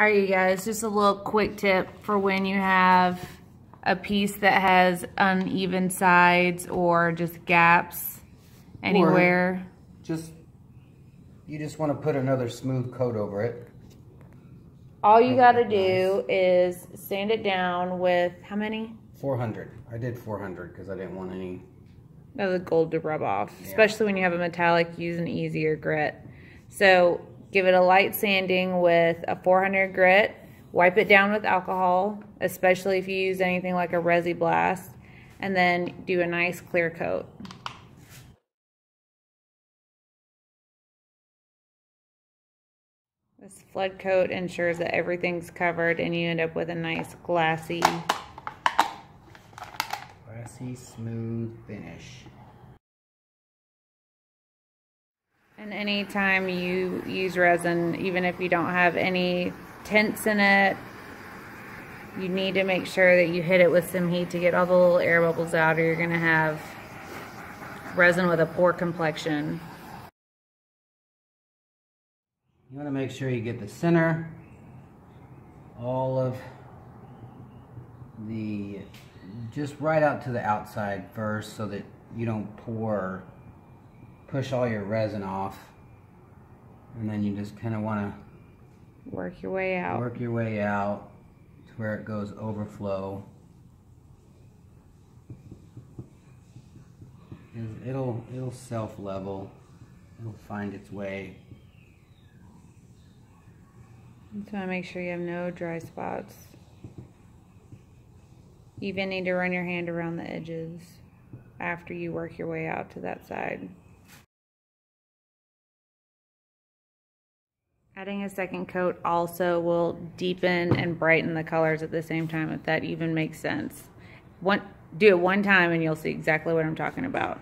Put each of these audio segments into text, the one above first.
All right, you guys, just a little quick tip for when you have a piece that has uneven sides or just gaps anywhere. Or just, you just want to put another smooth coat over it. All you got to do is sand it down with how many? 400. I did 400 because I didn't want any of the gold to rub off, yeah. especially when you have a metallic, use an easier grit. So give it a light sanding with a 400 grit, wipe it down with alcohol, especially if you use anything like a Resi Blast, and then do a nice clear coat. This flood coat ensures that everything's covered and you end up with a nice glassy glassy smooth finish. Anytime you use resin, even if you don't have any tints in it, you need to make sure that you hit it with some heat to get all the little air bubbles out or you're going to have resin with a poor complexion. You want to make sure you get the center, all of the, just right out to the outside first so that you don't pour push all your resin off and then you just kind of want to work your way out. work your way out to where it goes overflow. It'll it'll self level it'll find its way. Just want to make sure you have no dry spots. You even need to run your hand around the edges after you work your way out to that side Adding a second coat also will deepen and brighten the colors at the same time, if that even makes sense. One, do it one time and you'll see exactly what I'm talking about.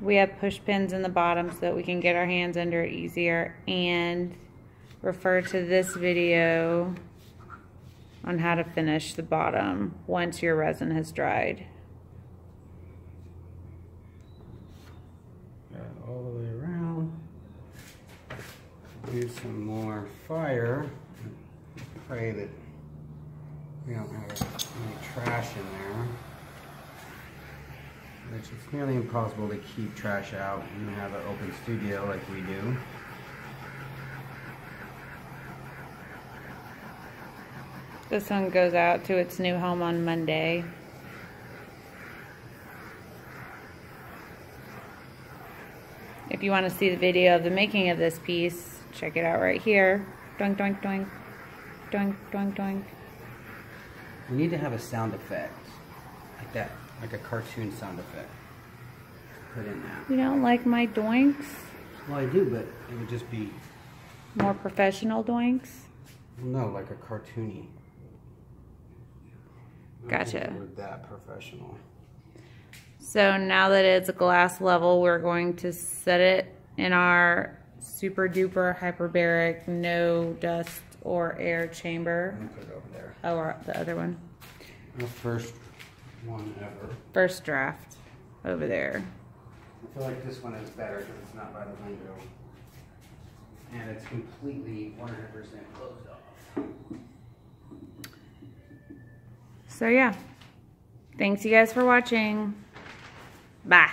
We have push pins in the bottom so that we can get our hands under it easier and refer to this video on how to finish the bottom once your resin has dried. all the way around. Do some more fire. Pray that we don't have any trash in there. Which it's nearly impossible to keep trash out when you have an open studio like we do. This one goes out to its new home on Monday. If you want to see the video of the making of this piece, check it out right here. Doink, doink, doink. Doink, doink, doink. We need to have a sound effect. Like that. Like a cartoon sound effect. Put in that. You don't like my doinks? Well, I do, but it would just be... More professional doinks? No, like a cartoony. Gotcha. that professional. So now that it's a glass level, we're going to set it in our super duper hyperbaric no dust or air chamber. Put it over there. Oh, or the other one. The first one ever. First draft over there. I feel like this one is better because it's not by the window. And it's completely 100% closed off. So yeah. Thanks you guys for watching. Bye.